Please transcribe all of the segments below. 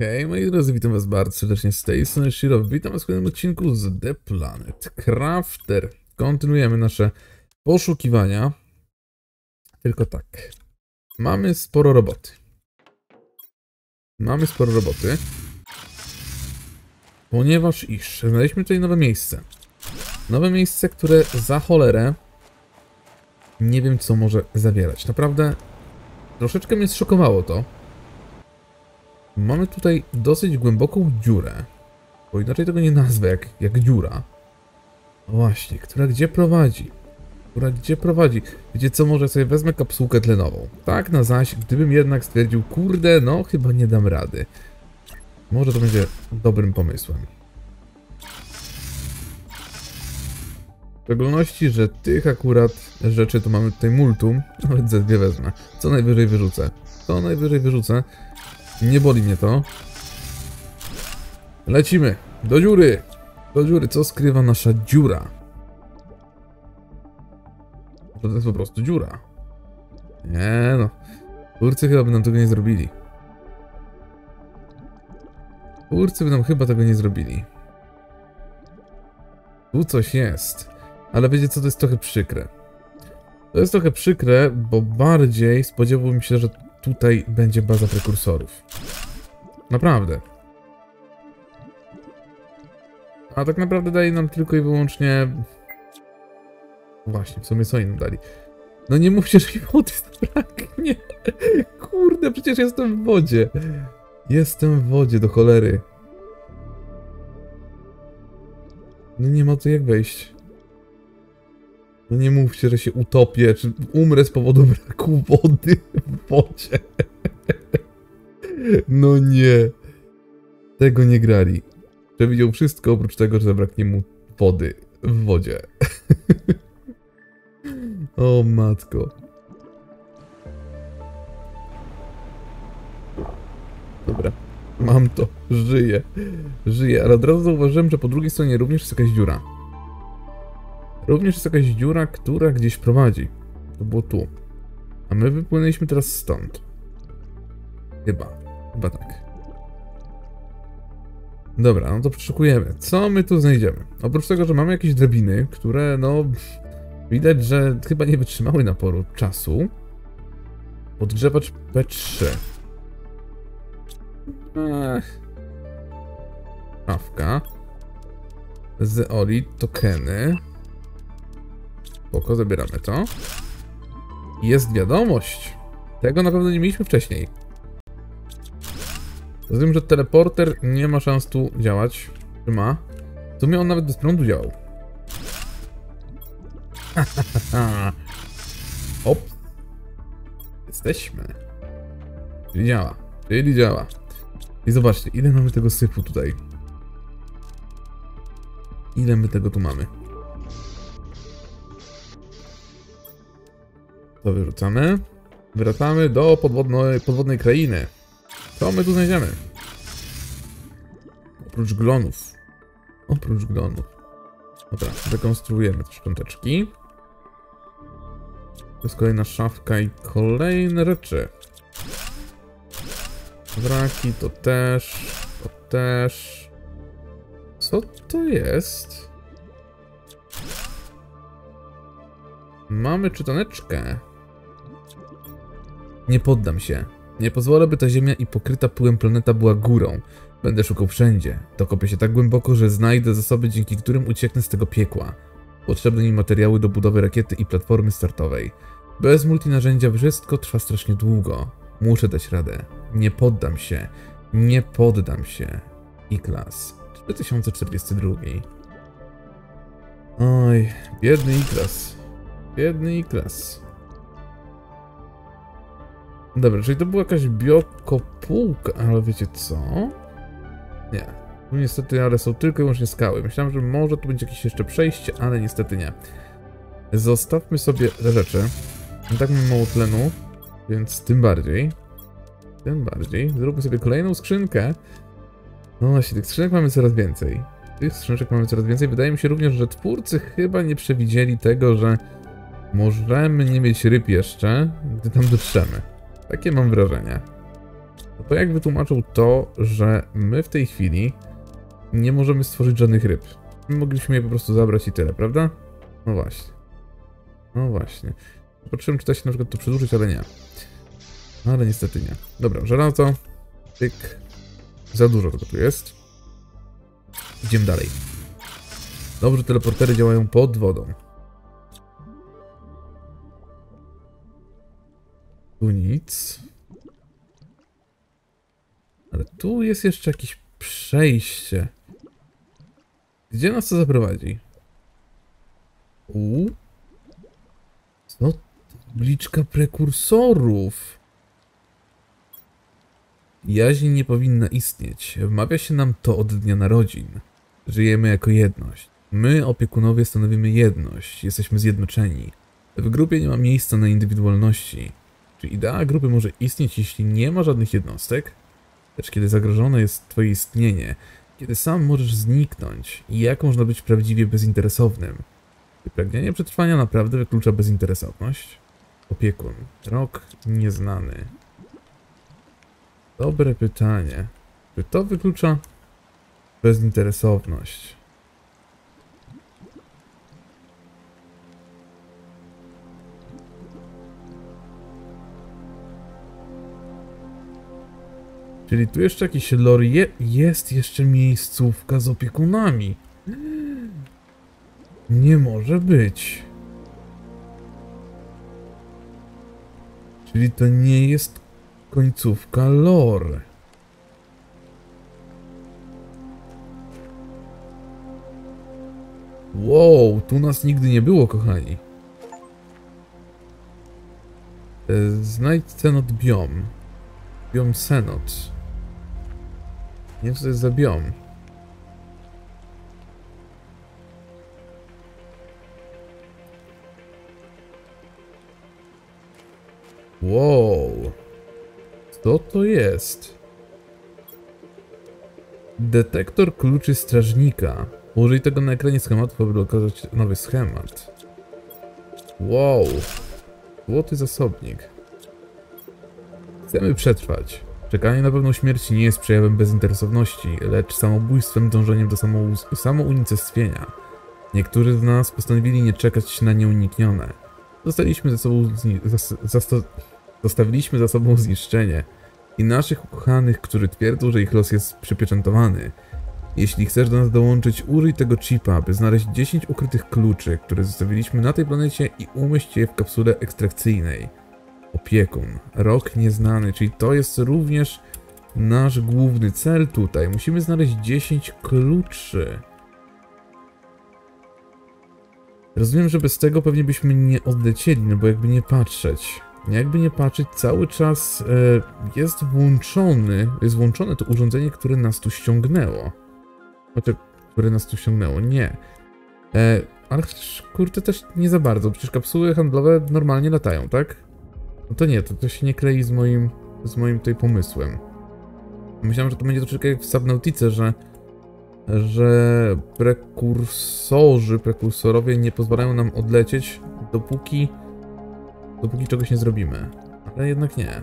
Hej moi drodzy, witam was bardzo serdecznie z tej strony Shiro. Witam was w kolejnym odcinku z The Planet Crafter. Kontynuujemy nasze poszukiwania. Tylko tak. Mamy sporo roboty. Mamy sporo roboty. Ponieważ iż znaleźliśmy tutaj nowe miejsce. Nowe miejsce, które za cholerę nie wiem co może zawierać. Naprawdę troszeczkę mnie zszokowało to. Mamy tutaj dosyć głęboką dziurę. Bo inaczej tego nie nazwę jak, jak dziura. No właśnie, która gdzie prowadzi? Która gdzie prowadzi? Wiecie co, może sobie wezmę kapsułkę tlenową. Tak na zaś, gdybym jednak stwierdził, kurde, no chyba nie dam rady. Może to będzie dobrym pomysłem. W szczególności, że tych akurat rzeczy to mamy tutaj multum. Nawet ze dwie wezmę. Co najwyżej wyrzucę. Co najwyżej wyrzucę. Nie boli mnie to. Lecimy. Do dziury. Do dziury. Co skrywa nasza dziura? To jest po prostu dziura. Nie no. Turcy chyba by nam tego nie zrobili. Turcy by nam chyba tego nie zrobili. Tu coś jest. Ale wiecie co, to jest trochę przykre. To jest trochę przykre, bo bardziej spodziewałbym się, że tutaj będzie baza prekursorów. Naprawdę. A tak naprawdę daje nam tylko i wyłącznie... Właśnie, w sumie co im dali? No nie mówcie, że mi wody zabraknie. Kurde, przecież jestem w wodzie. Jestem w wodzie, do cholery. No nie ma tu jak wejść. No nie mówcie, że się utopię, czy umrę z powodu braku wody w wodzie. No nie. Tego nie grali. Przewidział wszystko oprócz tego, że zabraknie mu wody w wodzie. o matko. Dobra. Mam to. Żyję. Żyję, ale od razu zauważyłem, że po drugiej stronie również jest jakaś dziura. Również jest jakaś dziura, która gdzieś prowadzi. To było tu. A my wypłynęliśmy teraz stąd. Chyba. Chyba tak. Dobra, no to przeszukujemy. Co my tu znajdziemy? Oprócz tego, że mamy jakieś drabiny, które no... Widać, że chyba nie wytrzymały naporu czasu. Podgrzewacz P3. Ech. Awka. Zeoli, tokeny. Spoko, zabieramy to. Jest wiadomość. Tego na pewno nie mieliśmy wcześniej. Rozumiem, że teleporter nie ma szans tu działać. Czy ma? W sumie on nawet bez prądu działał. Hop. Jesteśmy. Czyli działa. Czyli działa. I zobaczcie, ile mamy tego syfu tutaj. Ile my tego tu mamy. To wyrzucamy. Wracamy do podwodnej, podwodnej krainy. Co my tu znajdziemy? Oprócz glonów. Oprócz glonów. Dobra, rekonstruujemy te szcząteczki. To jest kolejna szafka i kolejne rzeczy. Wraki to też, to też. Co to jest? Mamy czytaneczkę. Nie poddam się. Nie pozwolę, by ta ziemia i pokryta pyłem planeta była górą. Będę szukał wszędzie. Dokopię się tak głęboko, że znajdę zasoby, dzięki którym ucieknę z tego piekła. Potrzebne mi materiały do budowy rakiety i platformy startowej. Bez multinarzędzia wszystko trwa strasznie długo. Muszę dać radę. Nie poddam się. Nie poddam się. I-Class. 3042. Oj, biedny I-Class. Biedny I-Class. Dobra, czyli to była jakaś biokopułka, ale wiecie co? Nie. No niestety, ale są tylko i wyłącznie skały. Myślałem, że może tu będzie jakieś jeszcze przejście, ale niestety nie. Zostawmy sobie te rzeczy. Tak mam mało tlenu, więc tym bardziej. Tym bardziej. Zróbmy sobie kolejną skrzynkę. No właśnie, tych skrzynek mamy coraz więcej. Tych skrzyneczek mamy coraz więcej. Wydaje mi się również, że twórcy chyba nie przewidzieli tego, że możemy nie mieć ryb jeszcze, gdy tam dotrzemy. Takie mam wrażenie. to jak wytłumaczył to, że my w tej chwili nie możemy stworzyć żadnych ryb. My mogliśmy je po prostu zabrać i tyle, prawda? No właśnie. No właśnie. Patrzyłem, czy da się na przykład to przedłużyć, ale nie. No, ale niestety nie. Dobra, żelazo. Tyk. Za dużo tego tu jest. Idziemy dalej. Dobrze, teleportery działają pod wodą. Tu nic. Ale tu jest jeszcze jakieś przejście. Gdzie nas to zaprowadzi? U? Co? Tabliczka prekursorów. Jaźń nie powinna istnieć. Wmawia się nam to od dnia narodzin. Żyjemy jako jedność. My, opiekunowie, stanowimy jedność. Jesteśmy zjednoczeni. W grupie nie ma miejsca na indywidualności. Czy idea grupy może istnieć, jeśli nie ma żadnych jednostek? Lecz kiedy zagrożone jest twoje istnienie, kiedy sam możesz zniknąć i jak można być prawdziwie bezinteresownym? Czy pragnienie przetrwania naprawdę wyklucza bezinteresowność? Opiekun. Rok nieznany. Dobre pytanie. Czy to wyklucza bezinteresowność? Czyli tu jeszcze jakiś lore je jest jeszcze miejscówka z opiekunami. Nie może być. Czyli to nie jest końcówka lore. Wow, tu nas nigdy nie było, kochani. E, Znajdź cenot biom. Biom senot. Nie wiem, co jest za. Wow. Co to jest? Detektor kluczy strażnika. Użyj tego na ekranie schematów, aby okazać nowy schemat. Wow. Złoty zasobnik. Chcemy przetrwać. Czekanie na pewną śmierć nie jest przejawem bezinteresowności, lecz samobójstwem dążeniem do samou- samounicestwienia. Niektórzy z nas postanowili nie czekać na nieuniknione. Zostaliśmy ze sobą zostawiliśmy za sobą zniszczenie i naszych ukochanych, którzy twierdzą, że ich los jest przypieczętowany. Jeśli chcesz do nas dołączyć, użyj tego chipa, aby znaleźć 10 ukrytych kluczy, które zostawiliśmy na tej planecie i umieść je w kapsule ekstrakcyjnej. Opiekun. Rok nieznany, czyli to jest również nasz główny cel tutaj. Musimy znaleźć 10 kluczy. Rozumiem, że bez tego pewnie byśmy nie odlecieli, no bo jakby nie patrzeć. Jakby nie patrzeć, cały czas e, jest włączony, jest włączone to urządzenie, które nas tu ściągnęło. Znaczy, które nas tu ściągnęło, nie. E, ale kurde też nie za bardzo, przecież kapsuły handlowe normalnie latają, tak? No to nie, to, to się nie klei z moim, z moim tutaj pomysłem. Myślałem, że to będzie troszeczkę jak w Subnautice, że, że prekursorzy, prekursorowie nie pozwalają nam odlecieć, dopóki, dopóki czegoś nie zrobimy. Ale jednak nie.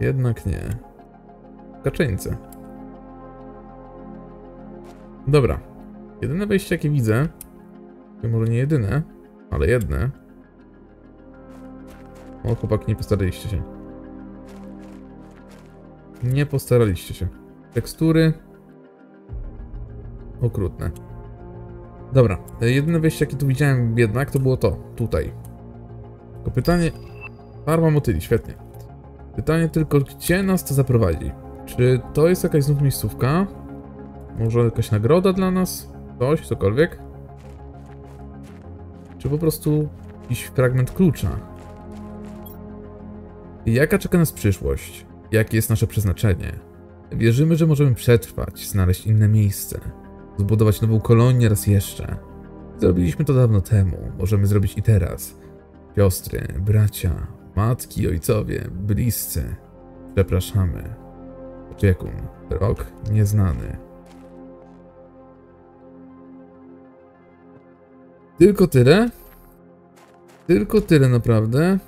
Jednak nie. Kaczeńce. Dobra. Jedyne wejście, jakie widzę, to może nie jedyne, ale jedne, o, chłopaki, nie postaraliście się. Nie postaraliście się. Tekstury. Okrutne. Dobra, jedyne wejście, jakie tu widziałem jednak, to było to. Tutaj. Tylko pytanie... Farma motyli, świetnie. Pytanie tylko, gdzie nas to zaprowadzi? Czy to jest jakaś znów miejscówka? Może jakaś nagroda dla nas? Coś, cokolwiek? Czy po prostu jakiś fragment klucza? Jaka czeka nas przyszłość? Jakie jest nasze przeznaczenie? Wierzymy, że możemy przetrwać, znaleźć inne miejsce, zbudować nową kolonię raz jeszcze. Zrobiliśmy to dawno temu, możemy zrobić i teraz. Siostry, bracia, matki, ojcowie, bliscy. Przepraszamy. Opiekun, rok nieznany. Tylko tyle? Tylko tyle naprawdę?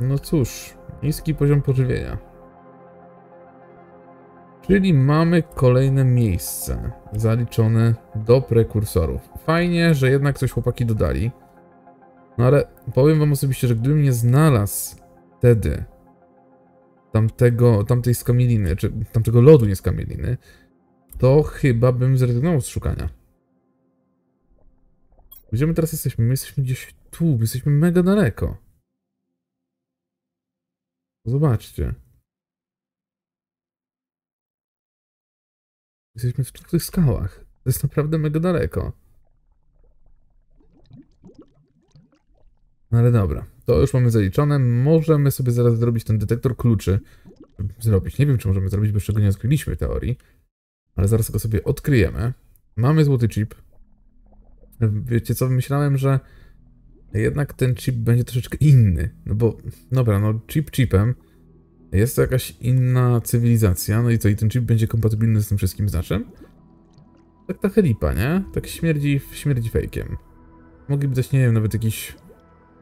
No cóż, Niski poziom pożywienia. Czyli mamy kolejne miejsce zaliczone do prekursorów. Fajnie, że jednak coś chłopaki dodali. No ale powiem wam osobiście, że gdybym nie znalazł wtedy tamtego, tamtej skamieliny, czy tamtego lodu nie skamieliny, to chyba bym zrezygnował z szukania. Gdzie my teraz jesteśmy? My jesteśmy gdzieś tu, my jesteśmy mega daleko. Zobaczcie. Jesteśmy w tych skałach. To jest naprawdę mega daleko. No ale dobra, to już mamy zaliczone. Możemy sobie zaraz zrobić ten detektor kluczy. Zrobić. Nie wiem, czy możemy zrobić, bo jeszcze go nie odkryliśmy teorii. Ale zaraz go sobie odkryjemy. Mamy złoty chip. Wiecie co, myślałem, że jednak ten chip będzie troszeczkę inny. No bo, dobra, no chip chipem. Jest to jakaś inna cywilizacja, no i co, i ten chip będzie kompatybilny z tym wszystkim znaczem? Tak trochę lipa, nie? Tak śmierdzi, śmierdzi fejkiem. Mogliby dać, nie wiem, nawet jakiś...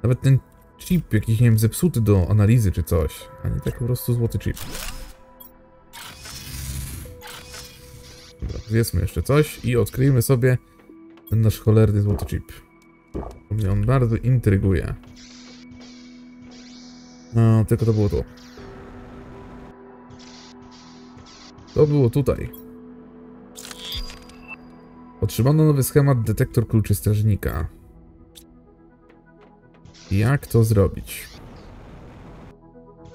Nawet ten chip jakiś, nie wiem, zepsuty do analizy czy coś. A nie tak po prostu złoty chip. Dobra, zjedzmy jeszcze coś i odkryjmy sobie ten nasz cholerny złoty chip. Mnie on bardzo intryguje. No, tylko to było to. To było tutaj. Otrzymano nowy schemat detektor kluczy strażnika. Jak to zrobić?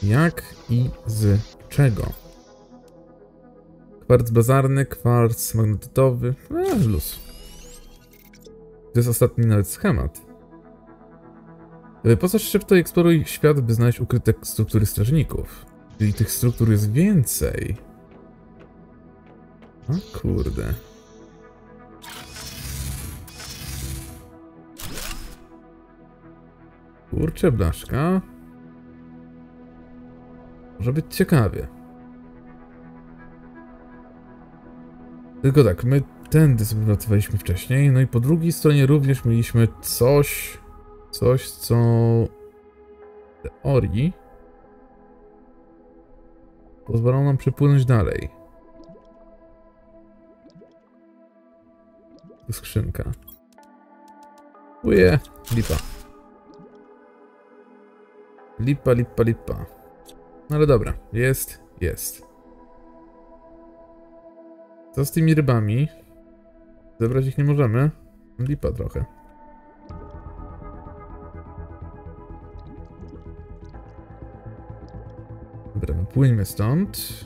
Jak i z czego? Kwarc bazarny, kwarc magnetytowy. Eee, luz. To jest ostatni nawet schemat. Poza szybko eksploruj świat, by znaleźć ukryte struktury strażników. Czyli tych struktur jest więcej. O kurde. Kurczę, blaszka. Może być ciekawie. Tylko tak, my tędy sobie wcześniej, no i po drugiej stronie również mieliśmy coś, coś co w teorii pozwalało nam przepłynąć dalej. Skrzynka. Uje, lipa. Lipa, lipa, lipa. No ale dobra, jest, jest. Co z tymi rybami? Zebrać ich nie możemy. Lipa trochę. Dobra, no płyńmy stąd.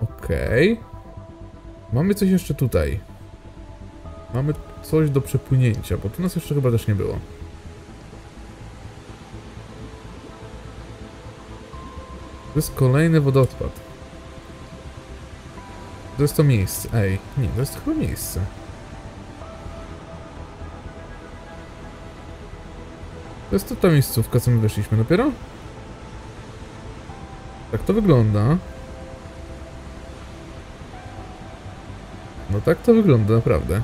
Okej. Okay. Mamy coś jeszcze tutaj. Mamy coś do przepłynięcia, bo tu nas jeszcze chyba też nie było. To jest kolejny wodospad. To jest to miejsce. Ej, nie, to jest chyba miejsce. To jest to ta miejscówka, co my weszliśmy dopiero? Tak to wygląda. No tak to wygląda naprawdę.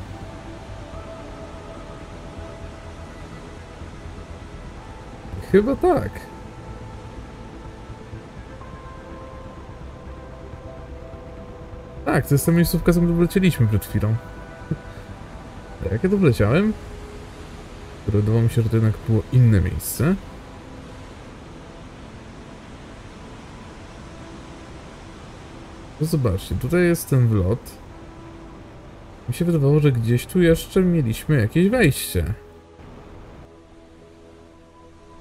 Chyba tak. Tak, to jest ta miejscówka, my tu wlecieliśmy przed chwilą. Jak ja tu wleciałem? Wydawało mi się, że to jednak było inne miejsce. No zobaczcie, tutaj jest ten wlot. Mi się wydawało, że gdzieś tu jeszcze mieliśmy jakieś wejście.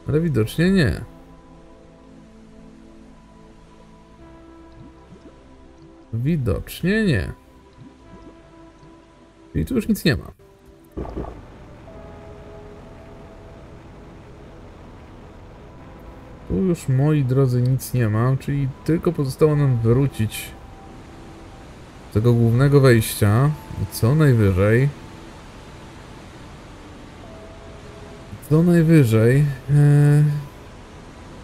Ale widocznie nie. Widocznie nie. Czyli tu już nic nie ma. Tu już, moi drodzy, nic nie ma, czyli tylko pozostało nam wrócić z tego głównego wejścia i co najwyżej co najwyżej ee,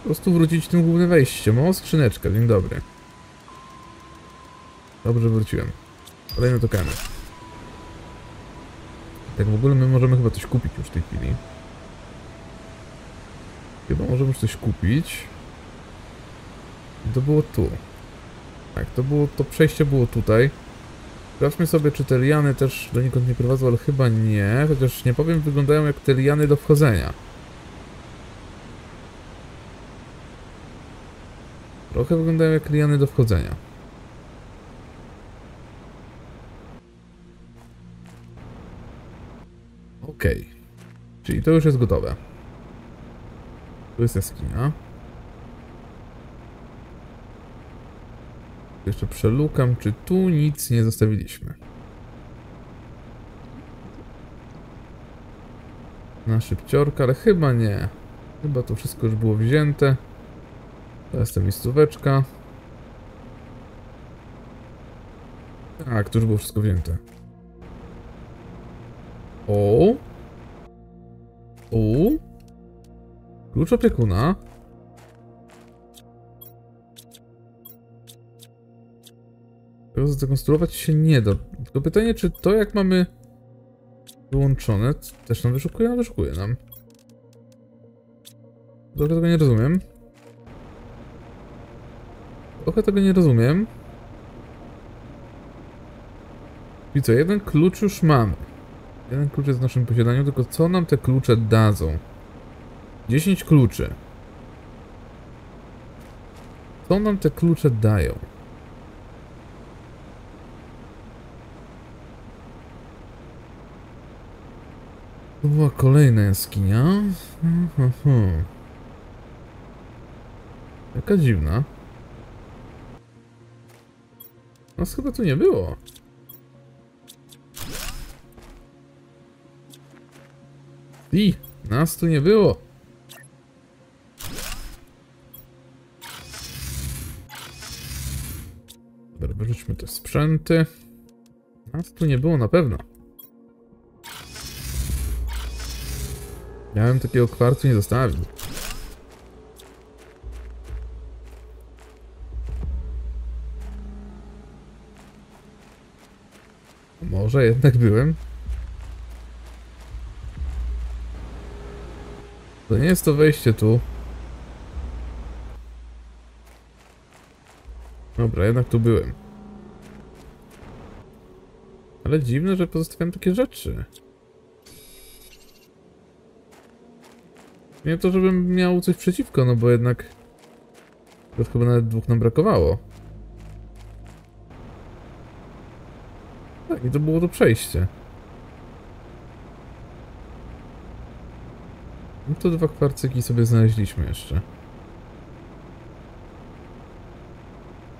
po prostu wrócić tym głównym wejściem. O, skrzyneczka, dzień dobry. Dobrze wróciłem. Kolejne tokeny. Tak w ogóle my możemy chyba coś kupić już w tej chwili. Chyba możemy coś kupić. To było tu. Tak, to było, to przejście było tutaj. Sprawdźmy sobie, czy te liany też donikąd nie prowadzą, ale chyba nie. Chociaż nie powiem, wyglądają jak te liany do wchodzenia. Trochę wyglądają jak liany do wchodzenia. Okej. Czyli to już jest gotowe. Tu jest jaskinia. Jeszcze przelukam, czy tu nic nie zostawiliśmy. Na szybciorka, ale chyba nie. Chyba to wszystko już było wzięte. To jest ta miejscóweczka. Tak, to już było wszystko wzięte. O. O. Klucz opiekuna. Tego zdekonstruować się nie da. Tylko pytanie, czy to jak mamy wyłączone, też nam wyszukuje? No wyszukuje nam. Trochę tego nie rozumiem. Trochę tego nie rozumiem. I co, jeden klucz już mamy. Jeden klucz jest w naszym posiadaniu, tylko co nam te klucze dadzą? 10 kluczy. Co nam te klucze dają? To była kolejna jaskinia. Hmm, hmm, hmm. Jaka dziwna. Nas chyba tu nie było. I nas tu nie było. Dobra, wyrzućmy te sprzęty. Nas tu nie było na pewno. Bym takiego kwarcu nie zostawił. Może jednak byłem. To nie jest to wejście tu. Dobra, jednak tu byłem. Ale dziwne, że pozostawiam takie rzeczy. Nie to, żebym miał coś przeciwko, no bo jednak... To chyba nawet dwóch nam brakowało. Tak, i to było to przejście. To dwa kwarcyki sobie znaleźliśmy jeszcze.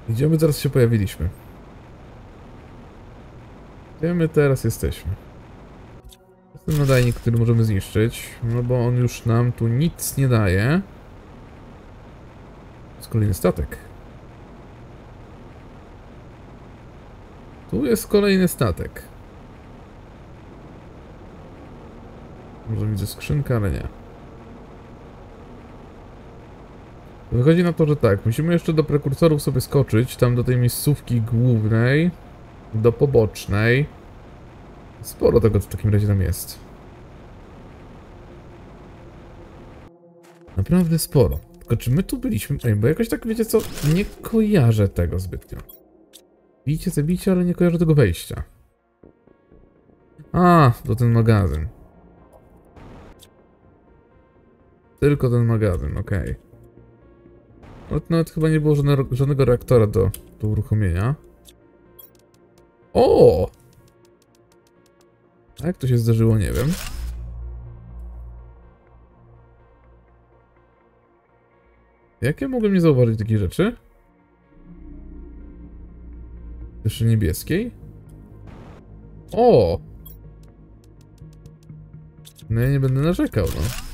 Gdzie my teraz się pojawiliśmy? Gdzie my teraz jesteśmy? Jest ten nadajnik, który możemy zniszczyć, no bo on już nam tu nic nie daje. Jest kolejny statek. Tu jest kolejny statek. Może widzę skrzynkę, ale nie. Wychodzi na to, że tak, musimy jeszcze do prekursorów sobie skoczyć, tam do tej miejscówki głównej, do pobocznej. Sporo tego w takim razie tam jest. Naprawdę sporo. Tylko czy my tu byliśmy? Ej, bo jakoś tak, wiecie co, nie kojarzę tego zbytnio. Bijcie, zabijcie, ale nie kojarzę tego wejścia. A, to ten magazyn. Tylko ten magazyn, okej. Okay. Nawet, nawet chyba nie było żadnego, żadnego reaktora do, do uruchomienia. O! Jak to się zdarzyło, nie wiem. Jakie mogłem nie zauważyć takich rzeczy? Jeszcze niebieskiej? O! No ja nie będę narzekał, no.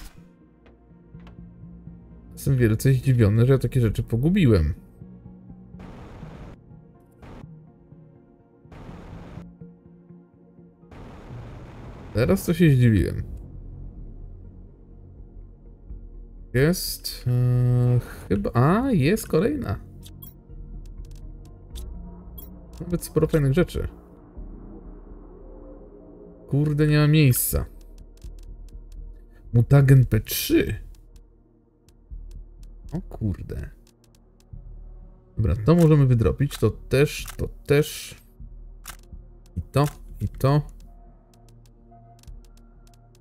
Jestem wielce zdziwiony, że ja takie rzeczy pogubiłem. Teraz to się zdziwiłem. Jest... Yy, chyba... A, jest kolejna. Nawet sporo fajnych rzeczy. Kurde, nie ma miejsca. Mutagen P3. O kurde. Dobra, to możemy wydropić. To też, to też. I to, i to.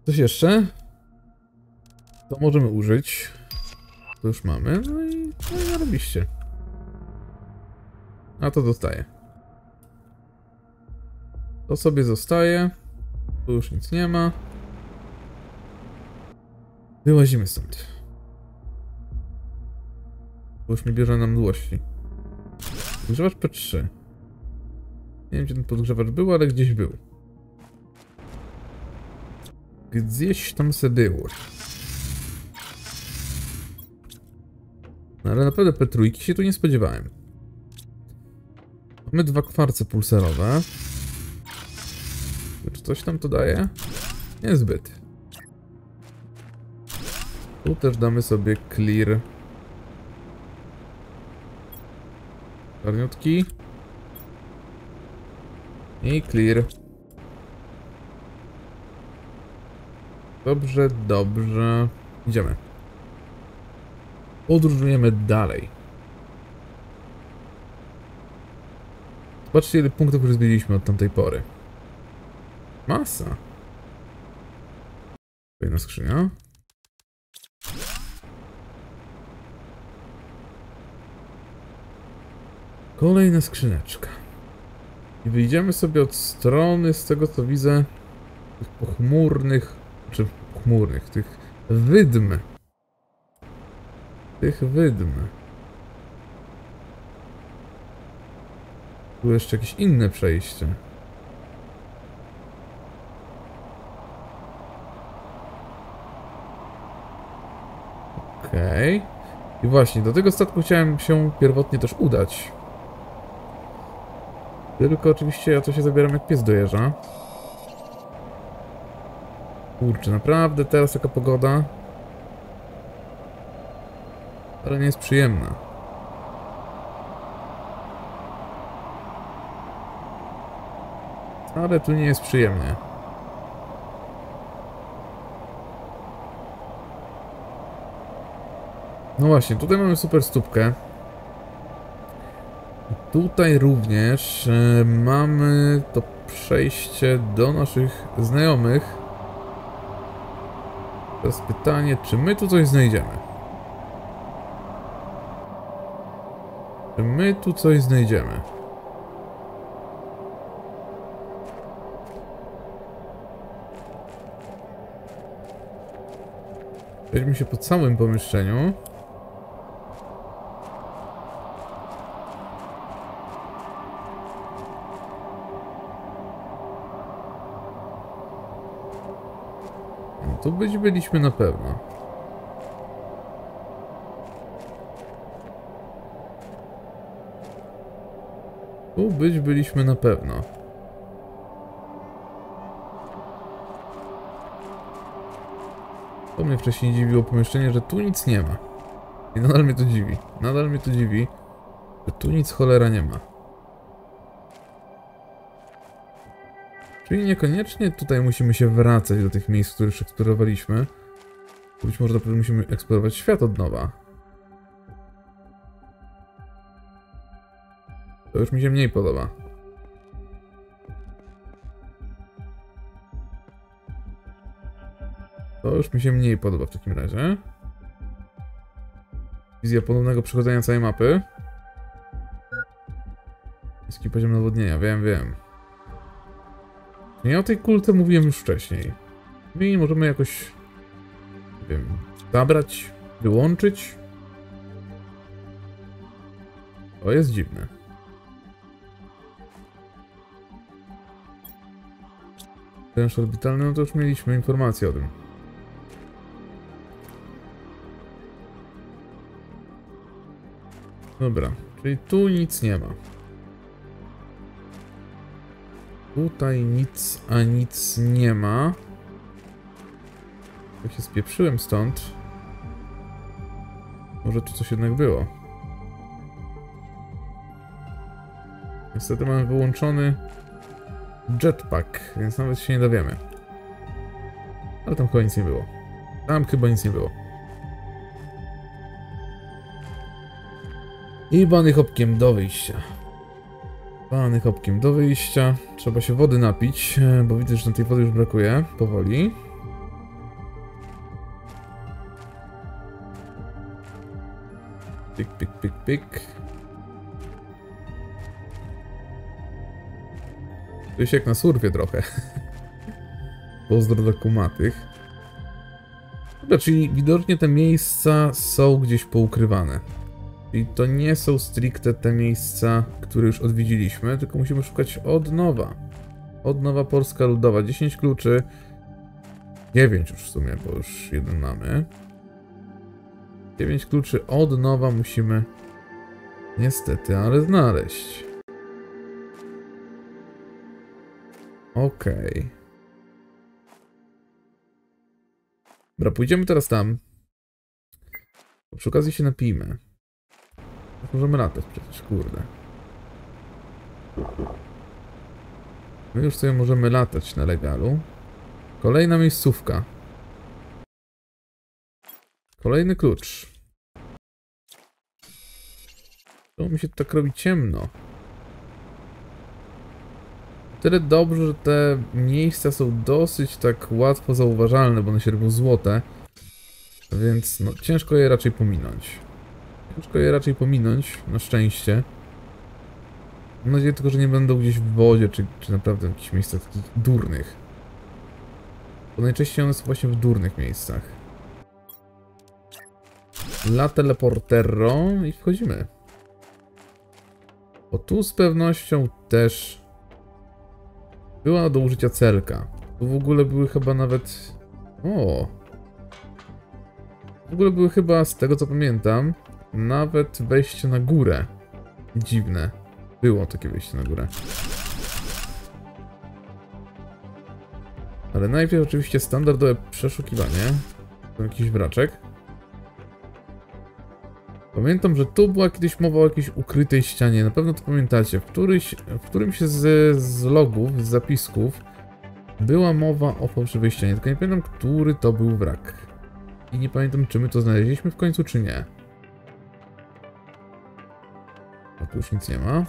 Coś jeszcze? To możemy użyć. To już mamy. No i, no i zarobiście. A to dostaje. To sobie zostaje. Tu już nic nie ma. Wyłazimy stąd. Już nie bierze nam mdłości. Podgrzewacz P3. Nie wiem, gdzie ten podgrzewacz był, ale gdzieś był. Gdzieś tam se. No ale naprawdę P3 się tu nie spodziewałem. Mamy dwa kwarce pulserowe. Czy coś tam to daje? Niezbyt. Tu też damy sobie clear. Czarniutki. I clear. Dobrze, dobrze. Idziemy. Podróżujemy dalej. Zobaczcie ile punktów już zbiliśmy od tamtej pory. Masa. Kolejna skrzynia. Kolejna skrzyneczka. I wyjdziemy sobie od strony, z tego co widzę, tych pochmurnych, czy chmurnych, tych wydm. Tych wydm. Tu jeszcze jakieś inne przejście. Okej. Okay. I właśnie, do tego statku chciałem się pierwotnie też udać. Tylko oczywiście ja to się zabieram jak pies dojeżdża. Kurczę, naprawdę teraz taka pogoda? Ale nie jest przyjemna. Ale tu nie jest przyjemnie. No właśnie, tutaj mamy super stópkę. Tutaj również e, mamy to przejście do naszych znajomych. Teraz pytanie, czy my tu coś znajdziemy? Czy my tu coś znajdziemy? Weźmy się po całym pomieszczeniu. Tu być byliśmy na pewno. Tu być byliśmy na pewno. To mnie wcześniej dziwiło pomieszczenie, że tu nic nie ma. I nadal mnie to dziwi. Nadal mnie to dziwi, że tu nic cholera nie ma. Czyli niekoniecznie tutaj musimy się wracać do tych miejsc, które już eksplorowaliśmy. Być może dopiero musimy eksplorować świat od nowa. To już mi się mniej podoba. To już mi się mniej podoba w takim razie. Wizja ponownego przechodzenia całej mapy. Niski poziom nawodnienia, wiem, wiem. Ja o tej kulce mówiłem już wcześniej. I możemy jakoś, nie wiem, zabrać, wyłączyć. To jest dziwne. Wręcz orbitalny, no to już mieliśmy informację o tym. Dobra, czyli tu nic nie ma. Tutaj nic, a nic nie ma. Ja się spieprzyłem stąd. Może tu coś jednak było. Niestety mamy wyłączony jetpack, więc nawet się nie dowiemy. Ale tam chyba nic nie było. Tam chyba nic nie było. I bany hopkiem do wyjścia. Bany hopkiem do wyjścia. Trzeba się wody napić, e, bo widzę, że tej wody już brakuje. Powoli. Pik, pik, pik, pik. Czuję się jak na surwie trochę. Pozdro do kumatych. Dobra, czyli widocznie te miejsca są gdzieś poukrywane. Czyli to nie są stricte te miejsca, które już odwiedziliśmy, tylko musimy szukać od nowa. Od nowa Polska Ludowa. 10 kluczy. 9 już w sumie, bo już jeden mamy. 9 kluczy od nowa musimy niestety, ale znaleźć. Okej. Okay. Dobra, pójdziemy teraz tam. Przy okazji się napijmy. Możemy latać przecież, kurde. My już sobie możemy latać na legalu. Kolejna miejscówka. Kolejny klucz. To mi się tak robi ciemno. Tyle dobrze, że te miejsca są dosyć tak łatwo zauważalne, bo one się robią złote. Więc no, ciężko je raczej pominąć. Ciężko je raczej pominąć, na szczęście. Mam nadzieję tylko, że nie będą gdzieś w wodzie, czy, czy naprawdę w jakichś miejscach takich durnych. Bo najczęściej one są właśnie w durnych miejscach. La teleporterro i wchodzimy. O tu z pewnością też była do użycia celka. Tu w ogóle były chyba nawet... O! W ogóle były chyba, z tego co pamiętam, nawet wejście na górę. Dziwne. Było takie wejście na górę. Ale najpierw oczywiście standardowe przeszukiwanie. Tu jakiś wraczek. Pamiętam, że tu była kiedyś mowa o jakiejś ukrytej ścianie. Na pewno to pamiętacie. W, któryś, w którymś z, z logów, z zapisków była mowa o fałszywej ścianie. Tylko nie pamiętam, który to był wrak. I nie pamiętam, czy my to znaleźliśmy w końcu, czy nie. Tu już nic nie ma.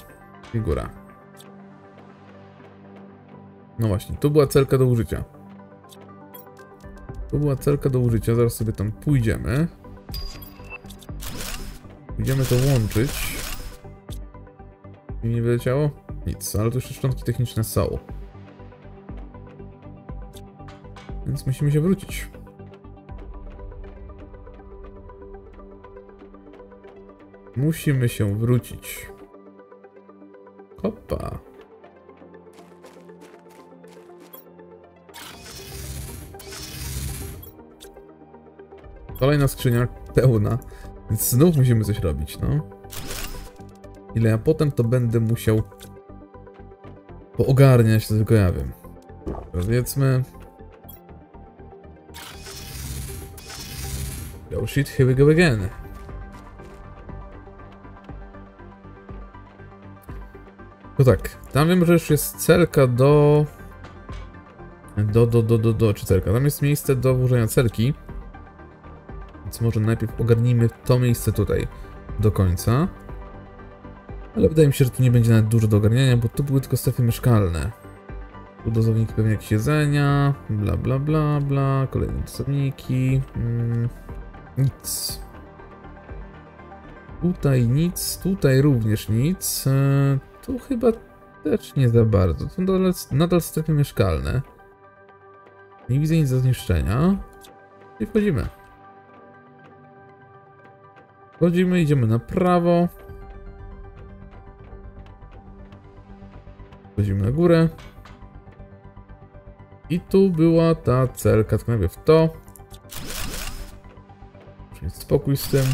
Figura. No właśnie, tu była celka do użycia. Tu była celka do użycia, zaraz sobie tam pójdziemy. Idziemy to łączyć. I nie wyleciało? Nic, ale tu jeszcze szczątki techniczne są. Więc musimy się wrócić. Musimy się wrócić. Hopa. Kolejna skrzynia pełna. Więc znów musimy coś robić, no. Ile ja potem to będę musiał poogarniać, to tylko ja wiem. Powiedzmy... Oh shit, here we go again. Tak, tam wiem, że już jest celka do... Do, do, do, do, do, czy celka? Tam jest miejsce do włożenia celki. Więc może najpierw ogarnijmy to miejsce tutaj do końca. Ale wydaje mi się, że tu nie będzie nawet dużo do ogarniania, bo tu były tylko strefy mieszkalne. Tu dozowniki pewnie jakieś jedzenia, bla bla bla bla, kolejne dozowniki, mm, nic. Tutaj nic, tutaj również nic. E, tu chyba też nie za bardzo. To nadal, nadal strefy mieszkalne. Nie widzę nic do zniszczenia. I wchodzimy. Wchodzimy, idziemy na prawo. Wchodzimy na górę. I tu była ta celka, tylko najpierw to. Mieć spokój z tym.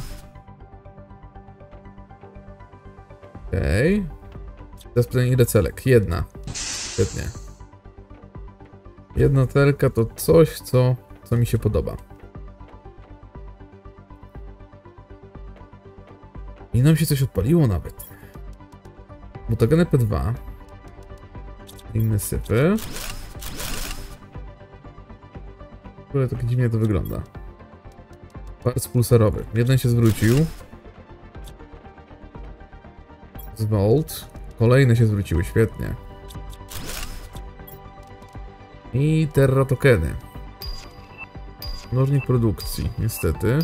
Okej. Okay. Pytanie, ile celek? Jedna. Świetnie. Jedna celka to coś, co, co mi się podoba. I nam się coś odpaliło nawet. Mutageny P2. Inne sypy. W ogóle tak dziwnie to wygląda. Kwarc pulsarowy. Jeden się zwrócił. Z Vault. Kolejne się zwróciły, świetnie. I Terra Tokeny. Mnożnik produkcji, niestety.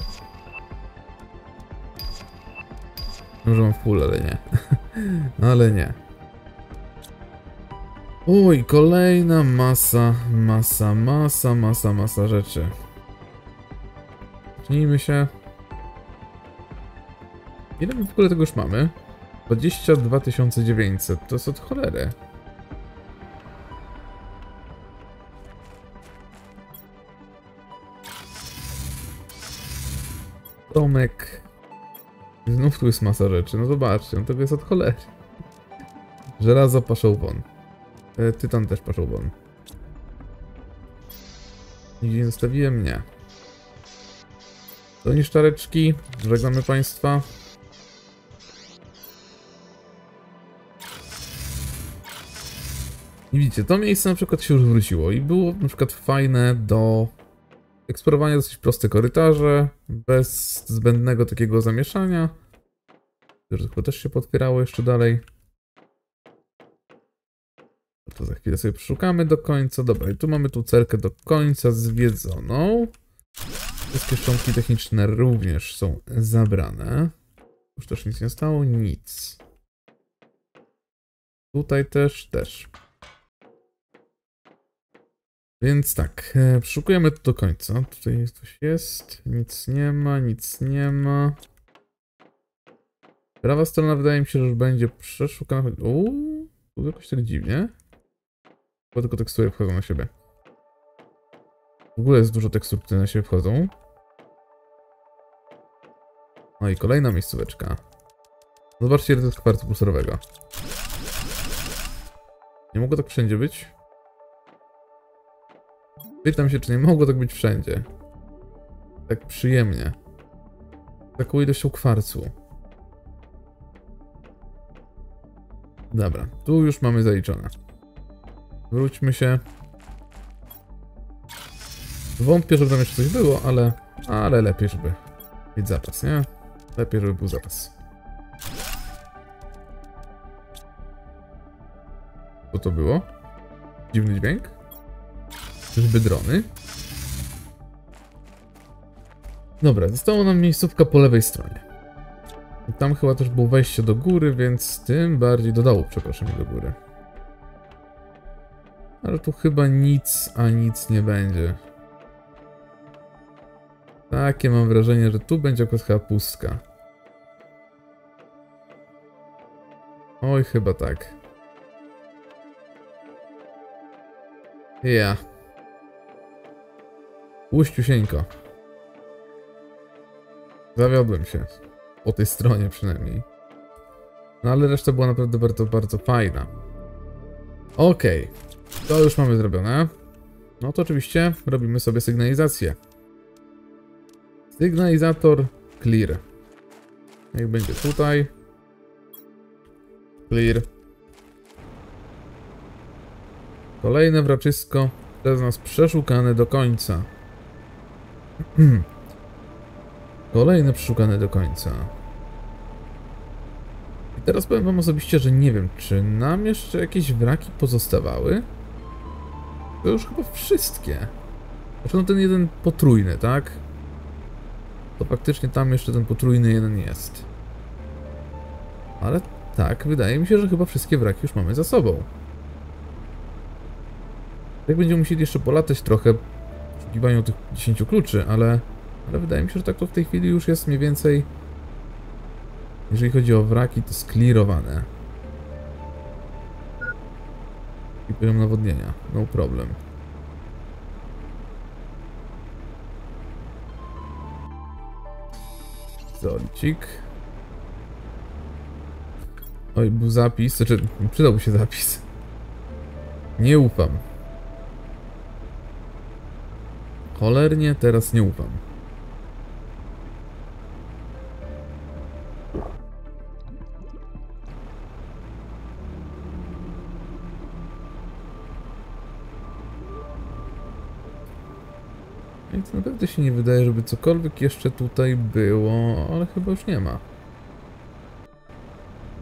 Może mam full, ale nie. ale nie. Uj, kolejna masa, masa, masa, masa, masa rzeczy. Zacznijmy się. Ile my w ogóle tego już mamy? 22 900. To jest od cholery. Tomek. Znów tu jest masa rzeczy. No zobaczcie, no to jest od cholery. Żelazo paszą won. E, tytan też paszą won. Nigdzie nie zostawiłem? Nie. To niszczareczki. Żegnamy Państwa. I widzicie, to miejsce na przykład się już wróciło i było na przykład fajne do eksplorowania dosyć proste korytarze, bez zbędnego takiego zamieszania. Chyba też się podpierało jeszcze dalej. To za chwilę sobie przeszukamy do końca. Dobra, i tu mamy tu cerkę do końca zwiedzoną. Wszystkie szczątki techniczne również są zabrane. Już też nic nie stało? Nic. Tutaj też, też. Więc tak, przeszukujemy to do końca. Tutaj coś jest, nic nie ma, nic nie ma. Prawa strona wydaje mi się, że już będzie przeszukana. Uuu, tu jakoś tak dziwnie. Bo tylko tekstury wchodzą na siebie. W ogóle jest dużo tekstur, które na siebie wchodzą. No i kolejna miejscóweczka. Zobaczcie, jest kwarcu pulsarowego. Nie mogło tak wszędzie być. Pytam się, czy nie mogło tak być wszędzie. Tak przyjemnie. Taką ilością kwarcu. Dobra, tu już mamy zaliczone. Wróćmy się. Wątpię, żeby tam jeszcze coś było, ale... Ale lepiej, żeby mieć zapas, nie? Lepiej, żeby był zapas. Co to było? Dziwny dźwięk? Czyżby drony? Dobra, została nam miejscówka po lewej stronie. Tam chyba też było wejście do góry, więc tym bardziej do dołu, przepraszam, do góry. Ale tu chyba nic, a nic nie będzie. Takie mam wrażenie, że tu będzie akurat chyba pustka. Oj, chyba tak. Ja. Puściusieńko. Zawiodłem się. Po tej stronie przynajmniej. No ale reszta była naprawdę bardzo, bardzo fajna. Okej. Okay. To już mamy zrobione. No to oczywiście robimy sobie sygnalizację. Sygnalizator clear. Jak będzie tutaj. Clear. Kolejne wraczysko przez nas przeszukane do końca. Kolejne przeszukane do końca. I teraz powiem wam osobiście, że nie wiem, czy nam jeszcze jakieś wraki pozostawały? To już chyba wszystkie. Zresztą ten jeden potrójny, tak? To faktycznie tam jeszcze ten potrójny jeden jest. Ale tak, wydaje mi się, że chyba wszystkie wraki już mamy za sobą. Tak będziemy musieli jeszcze polatać trochę w poszukiwaniu tych 10 kluczy, ale, ale wydaje mi się, że tak to w tej chwili już jest mniej więcej, jeżeli chodzi o wraki, to sklirowane. I poziom nawodnienia, no problem. Zolicik. Oj, był zapis, znaczy przydałby się zapis. Nie ufam. Cholernie teraz nie ufam. Więc naprawdę się nie wydaje, żeby cokolwiek jeszcze tutaj było, ale chyba już nie ma.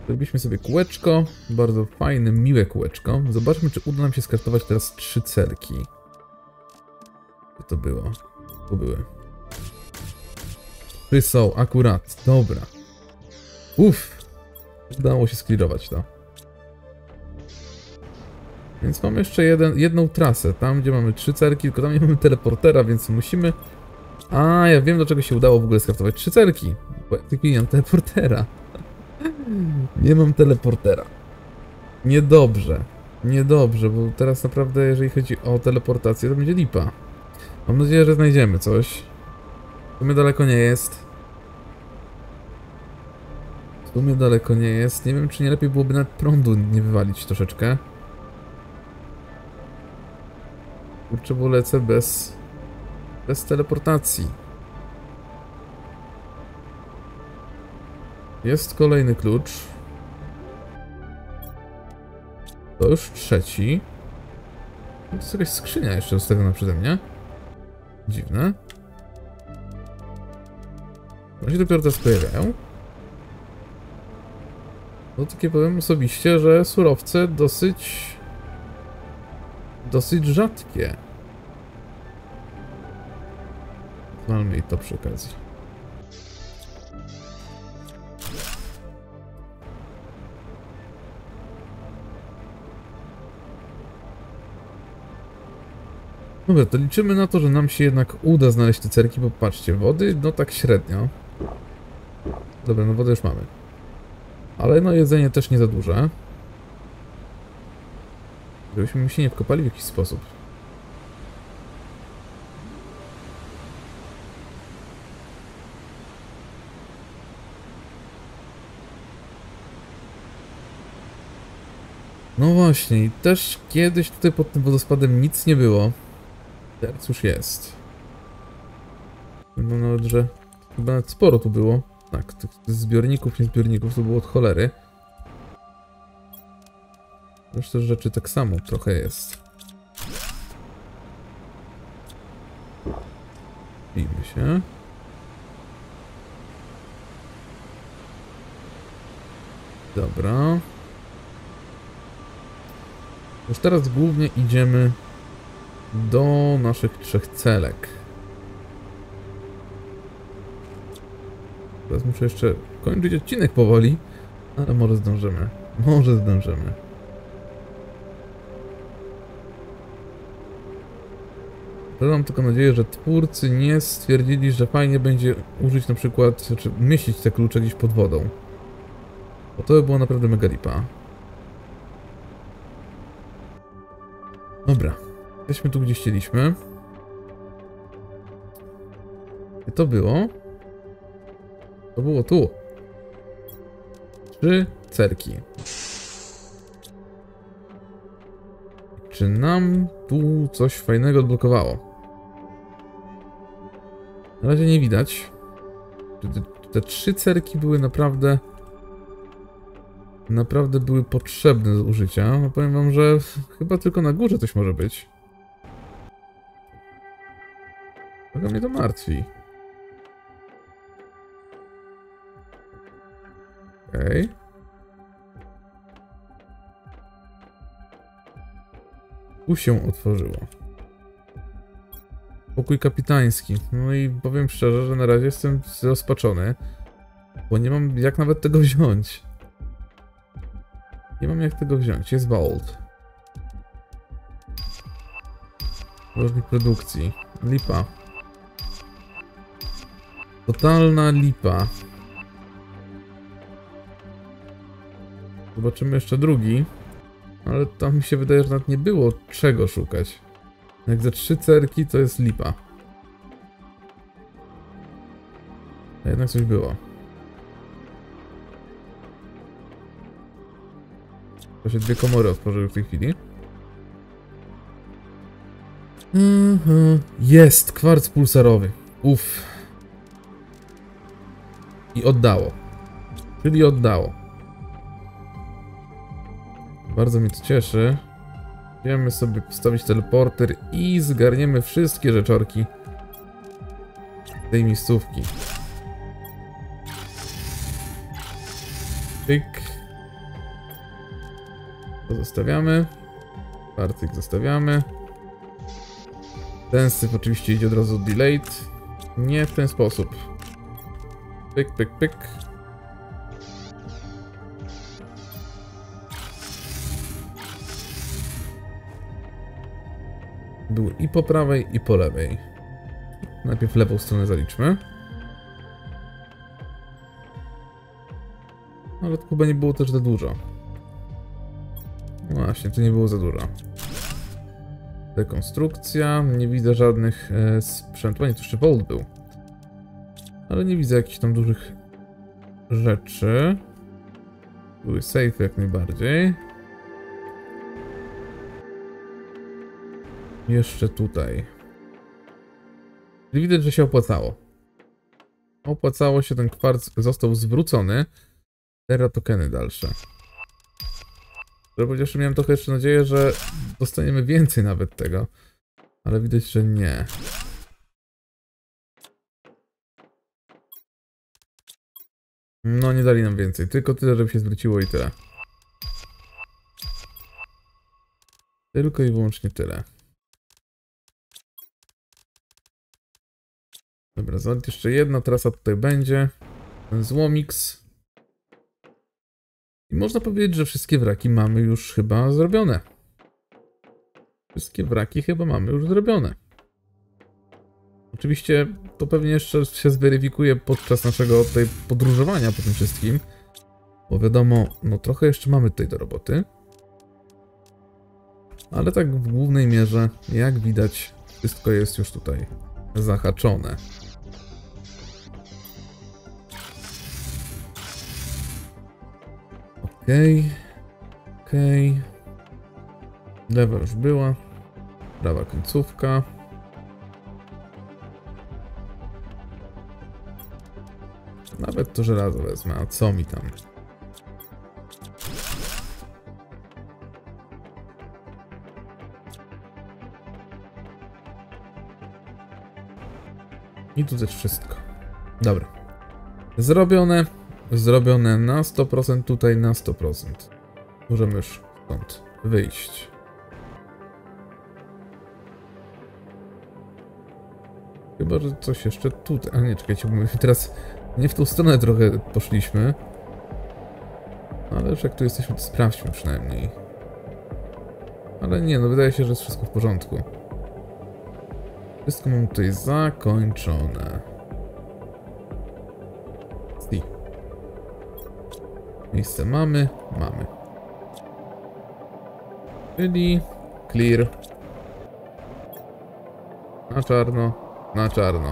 Zrobiliśmy sobie kółeczko, bardzo fajne, miłe kółeczko. Zobaczmy, czy uda nam się skartować teraz trzy celki. To było? Tu były. Trzy są, akurat, dobra. Uff, udało się sklirować to. Więc mamy jeszcze jeden, jedną trasę, tam gdzie mamy trzy cerki, tylko tam nie mamy teleportera, więc musimy... A, ja wiem do czego się udało w ogóle skraftować trzy cerki, bo ja tylko nie mam teleportera. Nie mam teleportera. Niedobrze. Niedobrze, bo teraz naprawdę, jeżeli chodzi o teleportację, to będzie lipa. Mam nadzieję, że znajdziemy coś. W sumie daleko nie jest. W sumie daleko nie jest. Nie wiem, czy nie lepiej byłoby nawet prądu nie wywalić troszeczkę. Kurczę, bo lecę bez... bez teleportacji. Jest kolejny klucz. To już trzeci. To jest jakaś skrzynia jeszcze ustawiona przeze mnie. Dziwne. One się dopiero teraz pojawiają. No takie powiem osobiście, że surowce dosyć... dosyć rzadkie. Znalmy i to przy okazji. Dobra, to liczymy na to, że nam się jednak uda znaleźć te cerki, bo patrzcie, wody, no tak średnio. Dobra, no wodę już mamy. Ale no jedzenie też nie za duże. Żebyśmy się nie wkopali w jakiś sposób. No właśnie, też kiedyś tutaj pod tym wodospadem nic nie było. Teraz już jest. No nawet, że chyba nawet sporo tu było. Tak, tych zbiorników, nie zbiorników to było od cholery. Zresztą rzeczy tak samo trochę jest. Bijmy się. Dobra. Już teraz głównie idziemy do naszych trzech celek. Teraz muszę jeszcze kończyć odcinek powoli, ale może zdążymy. Może zdążymy. Mam tylko nadzieję, że twórcy nie stwierdzili, że fajnie będzie użyć na przykład, czy umieścić te klucze gdzieś pod wodą. Bo to by było naprawdę mega lipa. Jesteśmy tu, gdzie chcieliśmy. I to było? To było tu. Trzy cerki. Czy nam tu coś fajnego odblokowało? Na razie nie widać. Czy te, te trzy cerki były naprawdę... Naprawdę były potrzebne do użycia. No powiem wam, że chyba tylko na górze coś może być. Trochę mnie to martwi. Okej. Okay. Tu się otworzyło. Pokój kapitański. No i powiem szczerze, że na razie jestem zrozpaczony. Bo nie mam jak nawet tego wziąć. Nie mam jak tego wziąć. Jest vault. Różnych produkcji. Lipa. Totalna lipa. Zobaczymy jeszcze drugi. Ale tam mi się wydaje, że nawet nie było czego szukać. Jak za trzy cerki to jest lipa. A jednak coś było. To się dwie komory otworzyły w tej chwili. Mhm. Jest! Kwarc pulsarowy. Uff. I oddało. Czyli oddało. Bardzo mnie to cieszy. Wiemy sobie postawić teleporter i zgarniemy wszystkie rzeczorki tej miejscówki. Pyk. To zostawiamy. Partyk zostawiamy. Ten syf oczywiście idzie od razu delayed. Nie w ten sposób. Pyk, pyk, pyk. Był i po prawej, i po lewej. Najpierw lewą stronę zaliczmy. Ale chyba nie było też za dużo. Właśnie, to nie było za dużo. Dekonstrukcja. Nie widzę żadnych e, sprzętów. Nie, to jeszcze Volt był. Ale nie widzę jakichś tam dużych rzeczy. Były safe jak najbardziej. Jeszcze tutaj. Czyli widać, że się opłacało. Opłacało się, ten kwarc został zwrócony. Teraz tokeny dalsze. Że chociaż miałem trochę jeszcze nadzieję, że dostaniemy więcej nawet tego. Ale widać, że nie. No nie dali nam więcej, tylko tyle, żeby się zwróciło i tyle. Tylko i wyłącznie tyle. Dobra, jeszcze jedna trasa tutaj będzie. Ten złomix. I można powiedzieć, że wszystkie wraki mamy już chyba zrobione. Wszystkie wraki chyba mamy już zrobione. Oczywiście to pewnie jeszcze się zweryfikuje podczas naszego tutaj podróżowania po tym wszystkim. Bo wiadomo, no trochę jeszcze mamy tutaj do roboty. Ale tak w głównej mierze, jak widać, wszystko jest już tutaj zahaczone. Okej. Okay. Okej. Okay. Lewa już była. Prawa końcówka. Nawet to żelazo wezmę, a co mi tam? I tu też wszystko. Dobra. Zrobione. Zrobione na 100%, tutaj na 100%. Możemy już stąd wyjść. Chyba, że coś jeszcze tutaj... A nie, czekajcie, bo teraz nie w tą stronę trochę poszliśmy. Ale już jak tu jesteśmy, to sprawdźmy przynajmniej. Ale nie, no wydaje się, że jest wszystko w porządku. Wszystko mam tutaj zakończone. Miejsce mamy? Mamy. Czyli clear. Na czarno, na czarno.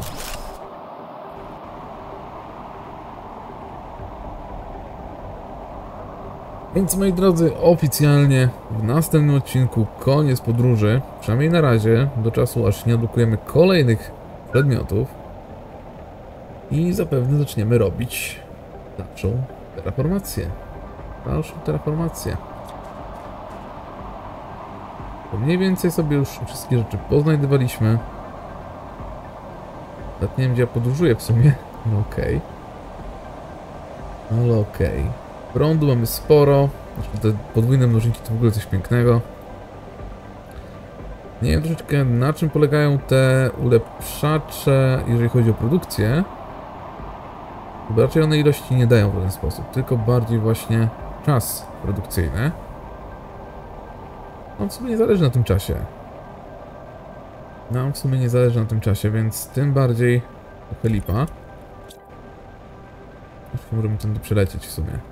Więc moi drodzy, oficjalnie w następnym odcinku koniec podróży, przynajmniej na razie, do czasu aż nie odblokujemy kolejnych przedmiotów i zapewne zaczniemy robić dalszą Terraformację. Dalszą terraformację. To mniej więcej sobie już wszystkie rzeczy poznajdywaliśmy. Nawet nie wiem, gdzie ja podróżuję w sumie. No okej. Okay. Ale okej. Okay. Prądu mamy sporo. Te podwójne mnożniki to w ogóle coś pięknego. Nie wiem troszeczkę na czym polegają te ulepszacze, jeżeli chodzi o produkcję. Bo raczej one ilości nie dają w ten sposób, tylko bardziej właśnie czas produkcyjny. Nam w sumie nie zależy na tym czasie. Nam w sumie nie zależy na tym czasie, więc tym bardziej trochę lipa. Możemy tędy przelecieć w sumie.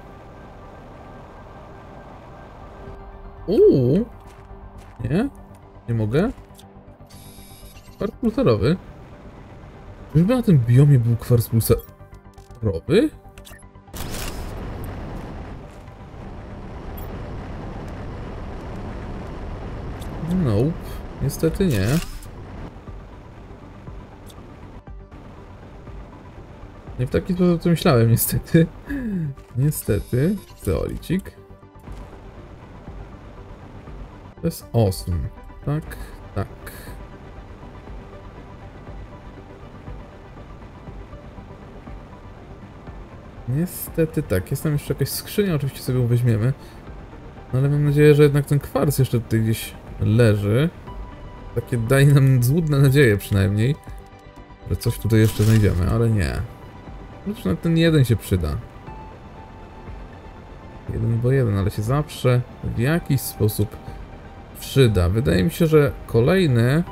Uuu! Nie? Nie mogę? Kwarc pulsarowy? Już by na tym biomie był kwarc pulsarowy. Nope. Niestety nie. Nie w taki sposób co myślałem, niestety. Niestety. Zeolicik. To jest awesome. Tak, tak. Niestety tak, jest tam jeszcze jakaś skrzynia, oczywiście sobie ją weźmiemy. No ale mam nadzieję, że jednak ten kwarc jeszcze tutaj gdzieś leży. Takie daje nam złudne nadzieje przynajmniej, że coś tutaj jeszcze znajdziemy, ale nie. Przynajmniej ten jeden się przyda. Jeden bo jeden, ale się zawsze w jakiś sposób przyda. Wydaje mi się, że kolejny,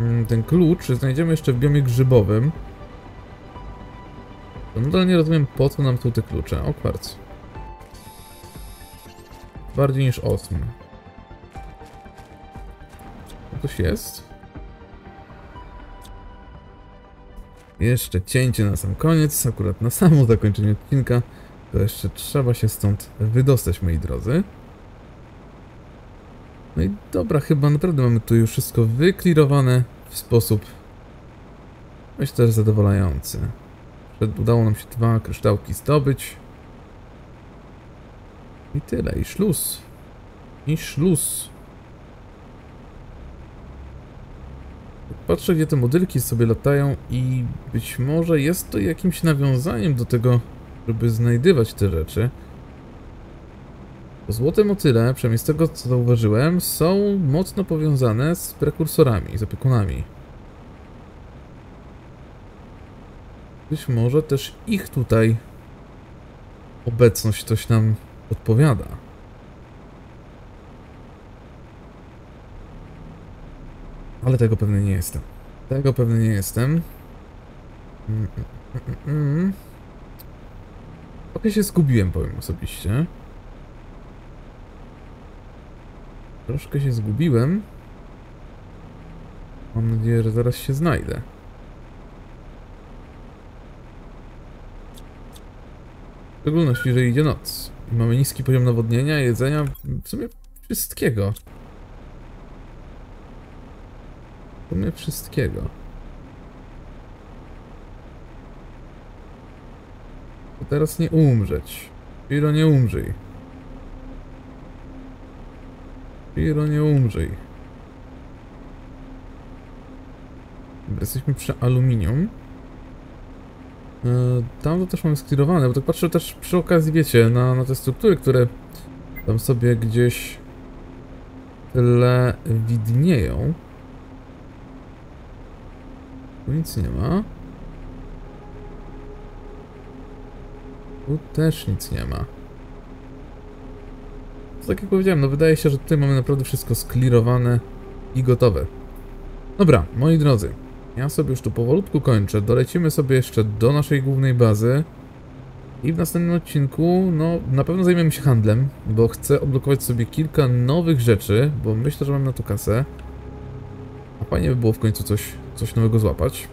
mm, ten klucz, znajdziemy jeszcze w biomie grzybowym. Nadal nie rozumiem, po co nam tu te klucze. O, kwarc. Bardziej niż osm. Coś jest? Jeszcze cięcie na sam koniec, akurat na samo zakończenie odcinka. To jeszcze trzeba się stąd wydostać, moi drodzy. No i dobra, chyba naprawdę mamy tu już wszystko wyklirowane w sposób myślę, zadowalający. Udało nam się dwa kryształki zdobyć. I tyle, i szluz. I szluz. Patrzę, gdzie te modylki sobie latają i być może jest to jakimś nawiązaniem do tego, żeby znajdywać te rzeczy. Złote motyle, przynajmniej z tego co zauważyłem, są mocno powiązane z prekursorami, z opiekunami. Być może też ich tutaj obecność coś nam odpowiada. Ale tego pewny nie jestem. Tego pewny nie jestem. Mm, mm, mm, mm. Się zgubiłem, powiem osobiście. Troszkę się zgubiłem. Mam nadzieję, że zaraz się znajdę. W szczególności, że idzie noc. Mamy niski poziom nawodnienia, jedzenia, w sumie wszystkiego. W sumie wszystkiego. To teraz nie umrzeć. Piro nie umrzyj. Piro nie umrzyj. Jesteśmy przy aluminium. E, Tam to też mamy sklirowane, bo tak patrzę też przy okazji, wiecie, na, na te struktury, które tam sobie gdzieś tyle widnieją. Tu nic nie ma. Tu też nic nie ma. Tak jak powiedziałem, no wydaje się, że tutaj mamy naprawdę wszystko sklirowane i gotowe. Dobra, moi drodzy, ja sobie już tu powolutku kończę. Dolecimy sobie jeszcze do naszej głównej bazy. I w następnym odcinku, no, na pewno zajmiemy się handlem, bo chcę odblokować sobie kilka nowych rzeczy, bo myślę, że mam na to kasę. A fajnie by było w końcu coś, coś nowego złapać.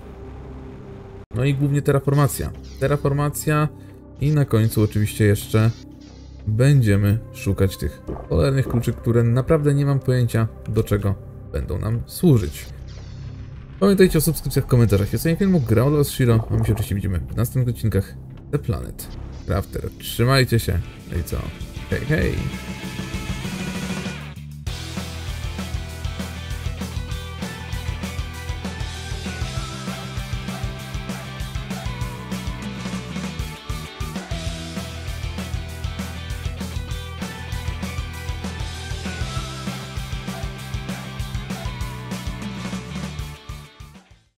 No i głównie terraformacja. Terraformacja i na końcu oczywiście jeszcze będziemy szukać tych cholernych kluczy, które naprawdę nie mam pojęcia do czego będą nam służyć. Pamiętajcie o subskrypcjach, komentarzach i ocenie filmu. Grał dla was Shiro, a my się oczywiście widzimy w następnych odcinkach The Planet Crafter. Trzymajcie się. No i co? Hej, hej!